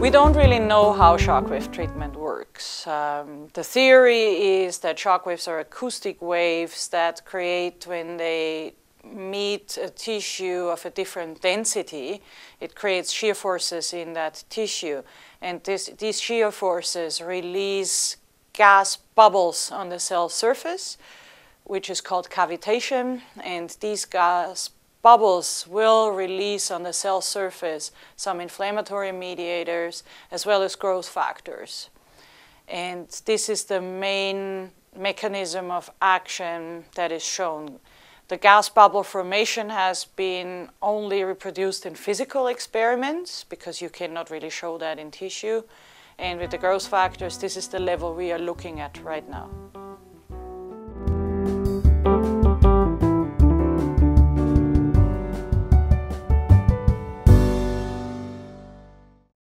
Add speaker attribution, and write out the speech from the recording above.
Speaker 1: We don't really know how shockwave treatment works. Um, the theory is that shockwaves are acoustic waves that create when they meet a tissue of a different density, it creates shear forces in that tissue. And this, these shear forces release gas bubbles on the cell surface, which is called cavitation. And these gas bubbles will release on the cell surface some inflammatory mediators as well as growth factors. And this is the main mechanism of action that is shown. The gas bubble formation has been only reproduced in physical experiments because you cannot really show that in tissue. And with the growth factors, this is the level we are looking at right now.